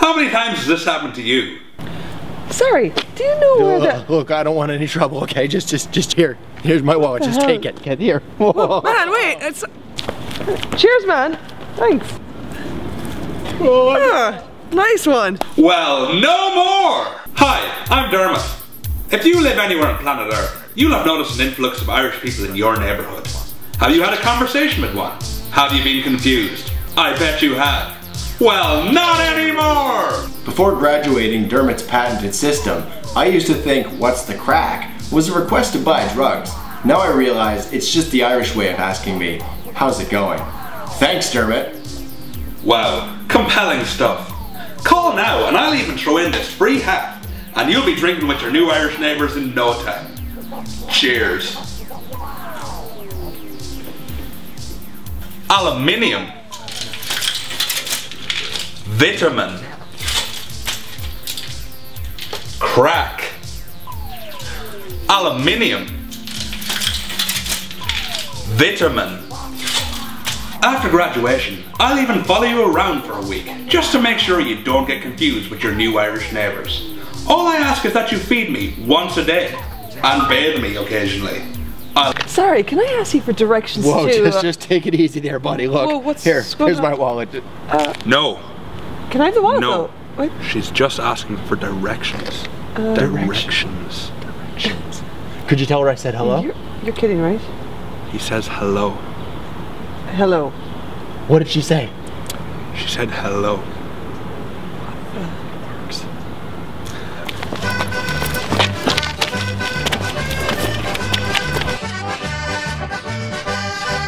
How many times has this happened to you? Sorry, do you know where Ugh, the... look, I don't want any trouble, okay? Just, just, just here. Here's my wallet. Just hell? take it. Get here. Whoa. Man, wait, it's... Cheers, man. Thanks. Ah, nice one. Well, no more! Hi, I'm Dermot. If you live anywhere on planet Earth, you'll have noticed an influx of Irish people in your neighbourhood. Have you had a conversation with one? Have you been confused? I bet you have. Well, not anymore! Before graduating Dermot's patented system, I used to think what's the crack was a request to buy drugs. Now I realize it's just the Irish way of asking me, how's it going? Thanks, Dermot. Wow, compelling stuff. Call now and I'll even throw in this free hat and you'll be drinking with your new Irish neighbours in no time. Cheers. Aluminium. Vitamin. Crack. Aluminium. Vitamin. After graduation, I'll even follow you around for a week, just to make sure you don't get confused with your new Irish neighbours. All I ask is that you feed me once a day, and bathe me occasionally. I'll Sorry, can I ask you for directions Whoa, to... just, uh, just take it easy there, buddy. Look, Whoa, what's here, going here's my on? wallet. No, can I have the water no. What? She's just asking for directions. Uh, directions. Directions. Could you tell her I said hello? You're, you're, kidding, right? He says hello. Hello. What did she say? She said hello. Uh.